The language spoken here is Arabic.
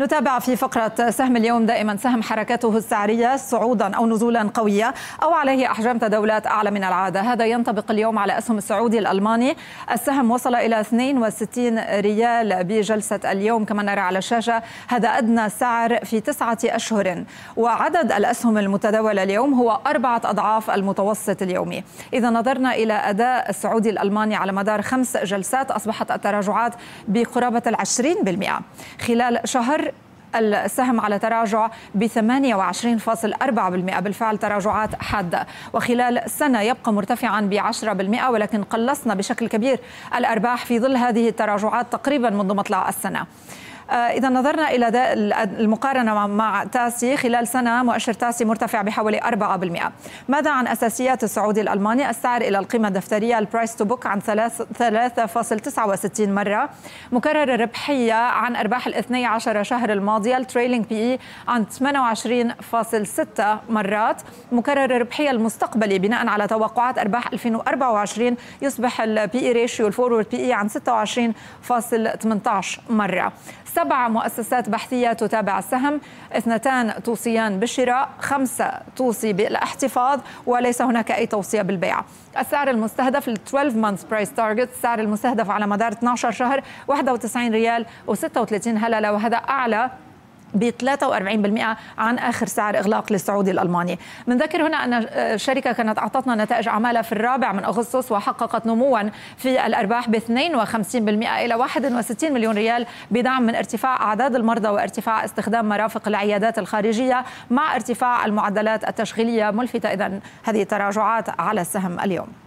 نتابع في فقرة سهم اليوم دائما سهم حركته السعرية صعودا أو نزولا قوية أو عليه أحجام تداولات أعلى من العادة. هذا ينطبق اليوم على أسهم السعودي الألماني. السهم وصل إلى 62 ريال بجلسة اليوم كما نرى على الشاشة. هذا أدنى سعر في تسعة أشهر. وعدد الأسهم المتداولة اليوم هو أربعة أضعاف المتوسط اليومي. إذا نظرنا إلى أداء السعودي الألماني على مدار خمس جلسات أصبحت التراجعات بقرابة العشرين بالمئة. خلال شهر السهم على تراجع ب 28.4% بالفعل تراجعات حادة. وخلال سنة يبقى مرتفعا ب 10% ولكن قلصنا بشكل كبير الأرباح في ظل هذه التراجعات تقريبا منذ مطلع السنة. إذا نظرنا إلى المقارنة مع تاسي خلال سنة مؤشر تاسي مرتفع بحوالي 4% ماذا عن أساسيات السعودي الألماني؟ السعر إلى القيمة الدفترية ال price to book عن 3.69 مرة. مكرر الربحية عن أرباح ال 12 شهر الماضية ال trailing P/E عن 28.6 مرات. مكرر الربحية المستقبلي بناء على توقعات أرباح 2024 يصبح ال P/E ratio ال forward P/E عن 26.18 مرة. سبع مؤسسات بحثية تتابع السهم. اثنتان توصيان بالشراء خمسة توصي بالاحتفاظ وليس هناك أي توصية بالبيع. السعر المستهدف ال 12 month price target السعر المستهدف على مدار 12 شهر 91 ريال و36 هللة وهذا أعلى ب 43% عن آخر سعر إغلاق للسعودي الألماني. بنذكر هنا أن الشركة كانت أعطتنا نتائج أعمالها في الرابع من أغسطس وحققت نموا في الأرباح ب 52% إلى 61 مليون ريال بدعم من ارتفاع أعداد المرضى وارتفاع استخدام مرافق العيادات الخارجية مع ارتفاع المعدلات التشغيلية ملفته اذا هذه التراجعات على السهم اليوم.